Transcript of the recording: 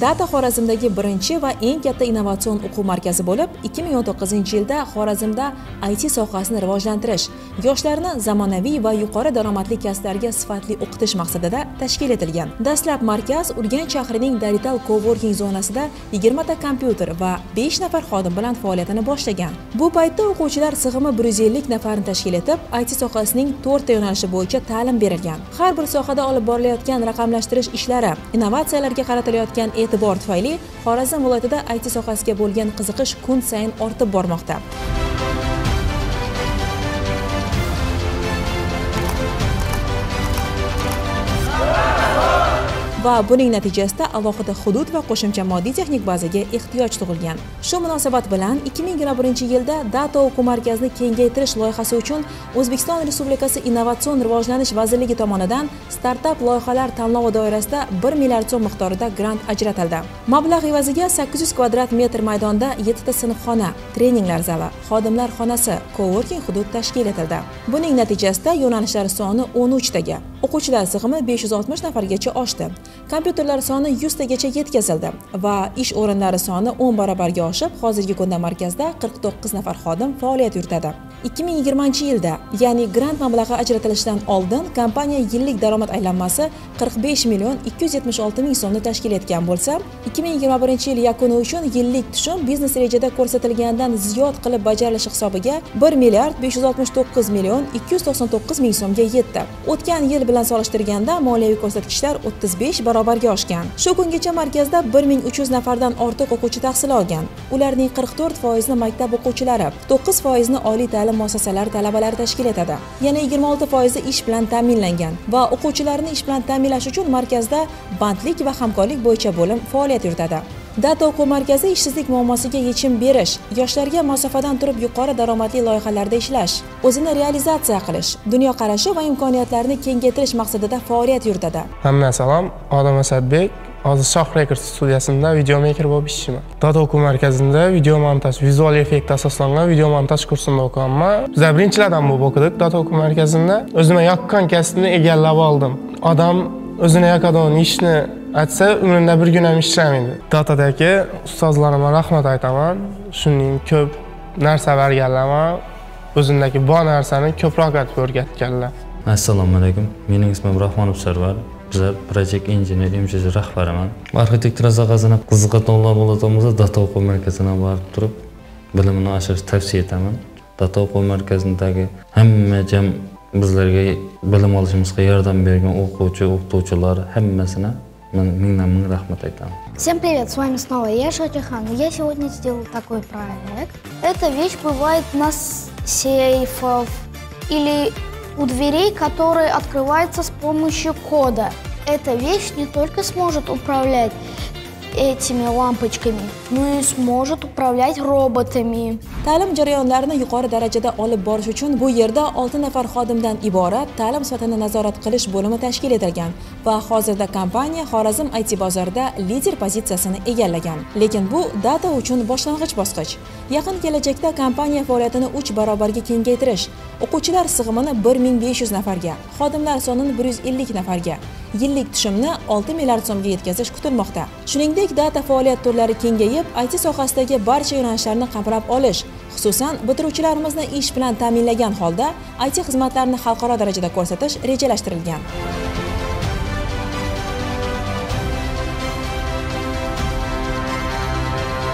data xorazmdagi birinchi va eng katta innovatsion o'quv markazi bo'lib 2019 yilda xorazmda it sohasini rivojlantirish yoshlarni zamonaviy va yuqori daromadli kasblarga sifatli o'qitish maqsadida tashkil etilgan. Dastlab markaz urganch shahrining darital coworking zonasida 20 ta kompyuter va 5 nafar xodim bilan faoliyatini boshlagan. Bu paytda o'quvchilar sig'imi 150 nafarni tashkil etib it sohasining to'rtta yo'nalishi bo'yicha ta'lim berilgan. Har bir sohada olib borilayotgan raqamlashtirish ishlari innovatsiyalarga qaratilayotgan e'tibor tufayli xorazm viloyatida it sohasiga bo'lgan qiziqish kun sayin ortib bormoqda. Va buning natijasida alohida hudud va qo'shimcha moddiy texnik bazaga ehtiyoj tug'ilgan. Shu munosabat bilan 2021 yilda data o'quv markazini kengaytirish loyihasi uchun o'zbekiston respublikasi innovatsion rivojlanish vazirligi tomonidan startap loyihalar tanlovi doirasida 1 milliard so'm miqdorida grant ajratildi. Mablag' evaziga 800 kvadrat metr maydonda 7 ta sinfxona treninglar zali xodimlar xonasi coworking hudud tashkil etildi. Buning natijasida yo'nalishlar soni 13 taga o'quvchilar sig'imi 560 nafargacha oshdi. Kompyuterlar soni 100 yetkazildi va ish o'rinlari soni 10 barobarga oshib hozirgi kunda markazda 49 nafar xodim faoliyat yuritadi. 2020 yilda ya'ni grant mablag'i ajratilishidan oldin kompaniya yillik daromad aylanmasi 45 million 276 ming so'mni tashkil etgan bo'lsa 2021 yil yakuni uchun yillik tushum biznes rejada ko'rsatilgandan ziyod qilib bajarilishi hisobiga 1 milliard 569 million 299 ming so'mga yetdi. O'tgan yil bilan solishtirganda moliyaviy ko'rsatkichlar 35 barobarga oshgan. Shu kungacha markazda 1300 nafardan ortiq o'quvchi tahsil olgan. Ularning 44 foizini maktab o'quvchilari 9 foizini oliy ta'lim muassasalari talabalari tashkil etadi. Yana 26 foizi ish bilan ta'minlangan va o'quvchilarni ish bilan ta'minlash uchun markazda bandlik va hamkorlik bo'yicha bo'lim faoliyat yuritadi. Data o'quv markazi ishsizlik muammosiga yechim berish yoshlarga masofadan turib yuqori daromadli loyihalarda ishlash o'zini realizatsiya qilish dunyoqarashi va imkoniyatlarini kengaytirish maqsadida faoliyat yuritadi. Hamma salom. Odam asadbek hozir shoh rekords studiyasida videomaker bo'lib ishlayman. Data o'quv markazida video montaj vizual effekt asoslangan video montaj kursini o'qiyapman. Biza birinchilardan bo'lib o'qidik data o'quv markazida. O'zimga yoqqan kasbni egallab oldim. Odam o'zini yoqadigan ishni aytsa umrimda bir kun ham ishlamaydi. Datadagi ustozlarimga rahmat aytaman. Shuning ko'p narsa berganlar o'zimdagi bor narsani ko'proq aytib o'rgatganlar. Assalomu alaykum. Mening ismim rahmonov sarvar. за проект инженер мжж параман. архитектура заказына кызыкатуулар болотон болсо дата окуу марказына барып туруп билимин ашырыш тавсия этемин дата окуу марказындагы хамме жам бизлерге білім алышыбызга жардам берген окуучу уктуучулар хаммасына мен миңден миң рахмет айтамын. Всем привет, с вами снова я, Шатихан. Я сегодня сделал такой проект. Эта вещь бывает на сейфов или у дверей, которые открываются с помощью кода. Эта вещь не только сможет управлять этими лампочками, но и сможет управлять роботами. ta'lim jarayonlarini yuqori darajada olib borish uchun bu yerda 6 nafar xodimdan iborat ta'lim sifatini nazorat qilish bo'limi tashkil etilgan va hozirda kompaniya xorazm it bozorida lider pozitsiyasini egallagan. Lekin bu data uchun boshlang'ich bosqich yaqin kelajakda kompaniya faoliyatini 3 barobarga kengaytirish o'quvchilar sig'imini 1500 nafarga xodimlar sonini 150 nafarga yillik tushumni 6 milliard so'mga yetkazish kutilmoqda. Shuningdek data faoliyat turlari kengayib it sohasidagi barcha yo'nalishlarni qamrab olish xususan bitiruvchilarimizni ish bilan ta'minlagan holda it xizmatlarini xalqaro darajada ko'rsatish rejalashtirilgan.